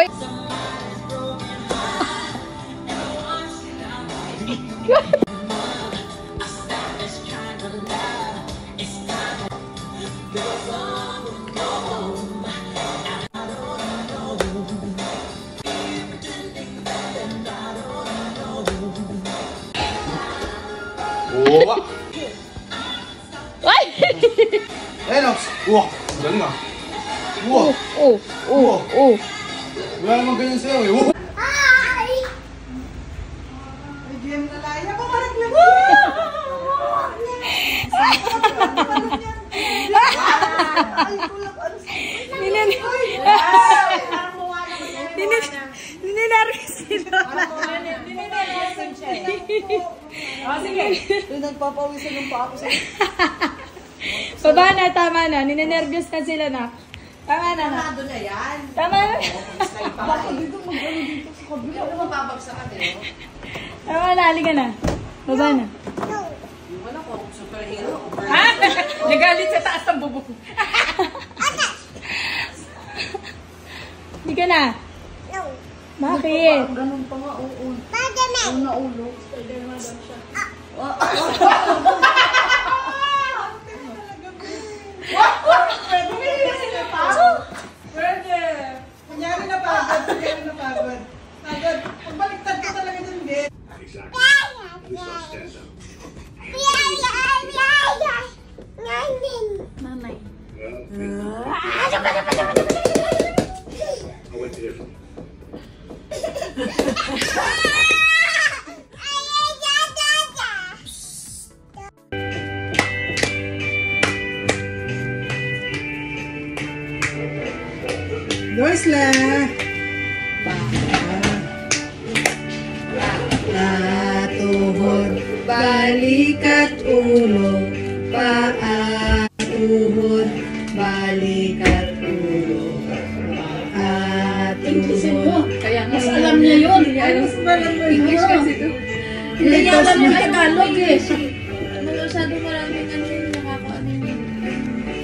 Uy! Oo. Ay! Ayun o. Wow. Galing ah. Wow. Oh, oh, oh. Wala namang ganyan sa'yo eh. Wow. Ninan... Ninan... Ninanargas sila. Nagpapawisan ng pa ako sa Baba na, tama na. Ninenervyos na sila na. Tama na na. Nado na yan. Tama na. Bakit dito mag-ano dito sa kabila? Ano mababagsak ka din? Tama na, na. Baba na. Wala ko superhero. Ha? Nagalit sa taas ng bubong. Hindi ka na. Bakit? Ganun pa nga, oo. Una ulo. Spider-Man daw siya. Pwede. Exactly. At least stand up. Mommy. Well, I Dorsla. Patuhod, balikat ulo, paa, tuhod, balikat ulo, paa, tuhod. Kaya mas alam niya yun. Mas malam mo English yun. kasi ito. Hindi niya alam yung Tagalog eh. Masyado maraming ano yung nakakaano yung,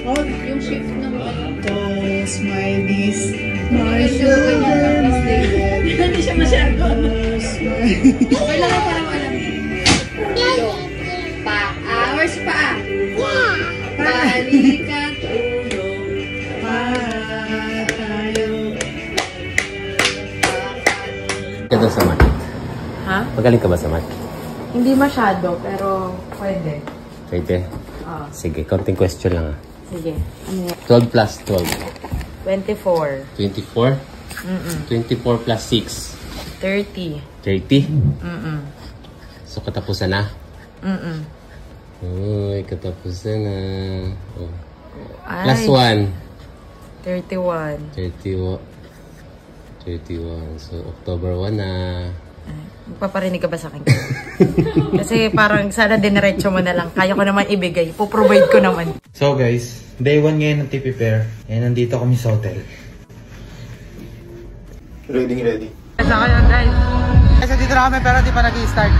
Oh, yung shift ng ano. Close my knees, my shoulder. please, Hindi siya masyado ano. Close my Okay lang para alam niya. Yung paa. Where's paa? Balikat ulo. paa, tayo. ka daw sa math? Ha? Magaling ka ba sa math? Hindi masyado, pero pwede. Pwede? Ah, Sige, konting question lang ah. sige. Ano yan? 12 plus 12. 24. 24? Mm-mm. 24 plus 30. 6. 30? Mm-mm. So, katapusan na? Mm-mm. Uy, katapusan na. Oh. Ay, Plus 1. 31. 31. 31. So, October 1 na. Magpaparinig ka ba sa akin? Kasi parang sana diniretso mo na lang. Kaya ko naman ibigay. Puprovide ko naman. So guys, day 1 ngayon ng TP Pair. Eh, nandito kami sa hotel. Ready, ready. Sa kayo guys. Guys, dito na kami pero di pa nag-i-start.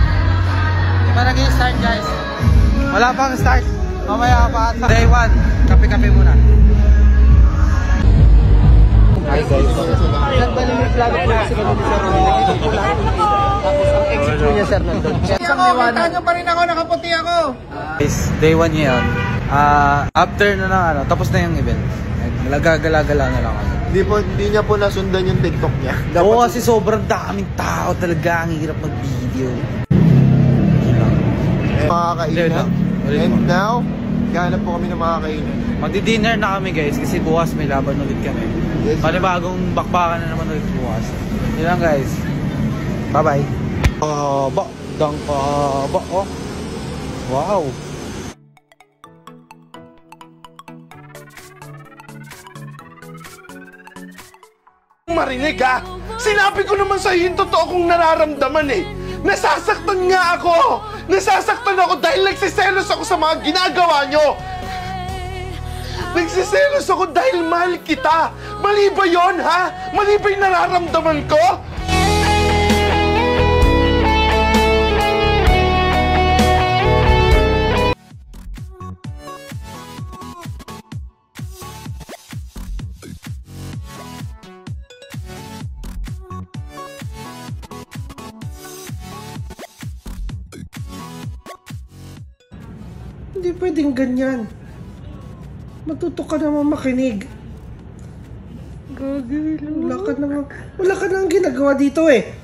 Di pa nag-i-start guys. Wala pang start. Mamaya pa. Day 1, kape-kape muna. Hi guys. Nagbali may plano po kasi kami ni Sir Ronnie. Nandito po lang. Tapos ang exit niya Sir nandun. Ako, kita nyo pa rin ako, nakaputi ako. Guys, day 1 ngayon. Ah, after na ng ano, tapos na yung event. Nagagala-gala na lang kami. Hindi po, hindi niya po nasundan yung TikTok niya. Oo, kasi sobrang daming tao talaga. Ang hirap mag-video. Makakainan. lang. Ulit And now, gahanap po kami ng makakainan. Magdi-dinner na kami guys kasi bukas may laban ulit kami. Yes. Panibagong bakbakan na naman ulit bukas. Yun lang guys. Bye-bye. Kaba, dang kaba. Oh. Wow. Marinig ha. Sinabi ko naman sa yung totoo kong nararamdaman eh. Nasasaktan nga ako. Nasasaktan ako dahil nagsiselos ako sa mga ginagawa nyo. Nagsiselos ako dahil mahal kita. Mali ba yun, ha? Mali ba yung nararamdaman ko? Hindi pwedeng ganyan. Matuto ka naman makinig. Wala ka nang, wala ka nang ginagawa dito eh.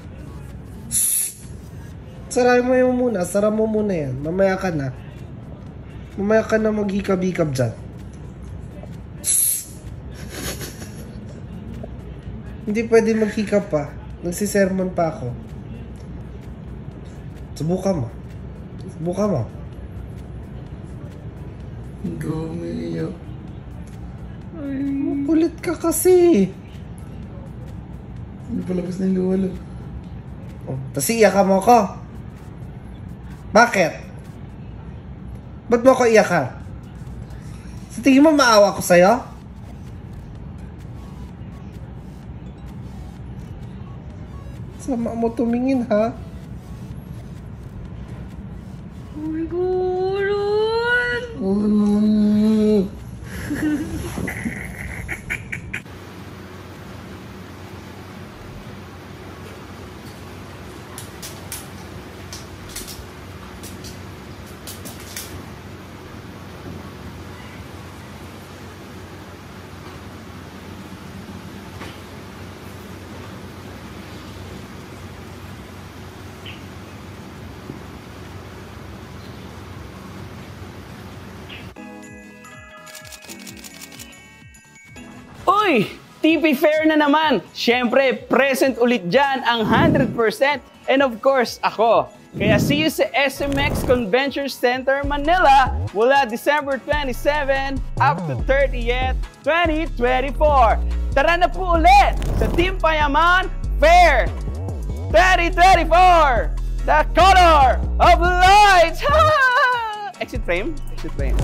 Sara mo yung muna. Sara mo muna yan. Mamaya ka na. Mamaya ka na maghikab-hikab dyan. Hindi pwede maghikap pa. Nagsisermon pa ako. Subukan mo. Subukan mo. Hindi ako umiiyak. Kulit ka kasi. Hindi palabas na yung luha lang. Oh, Tapos iyakan mo ko. Bakit? Ba't mo ako iyakan? Sa tingin mo maawa ko sa'yo? Sama mo tumingin ha? Oh my God! Oo Uy! TP Fair na naman! Siyempre, present ulit dyan ang 100% and of course, ako. Kaya see you sa SMX Convention Center, Manila mula December 27 up to 30th, 2024. Tara na po ulit sa Team Payaman Fair 2024! The color of light! Exit frame? Exit frame.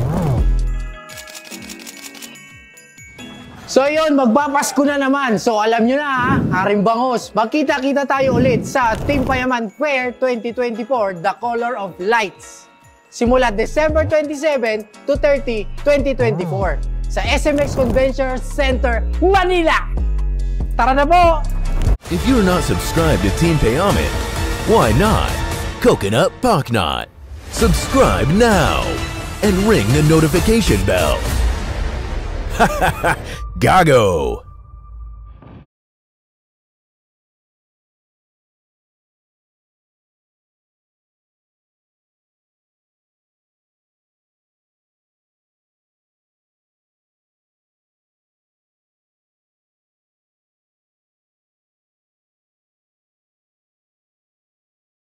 So yun, magpapasko na naman. So alam nyo na ha, Haring Bangos, magkita-kita tayo ulit sa Team Payaman Fair 2024, The Color of Lights. Simula December 27 to 30, 2024 sa SMX Convention Center, Manila. Tara na po! If you're not subscribed to Team Payaman, why not? Coconut Pocknot. Subscribe now and ring the notification bell. Gago!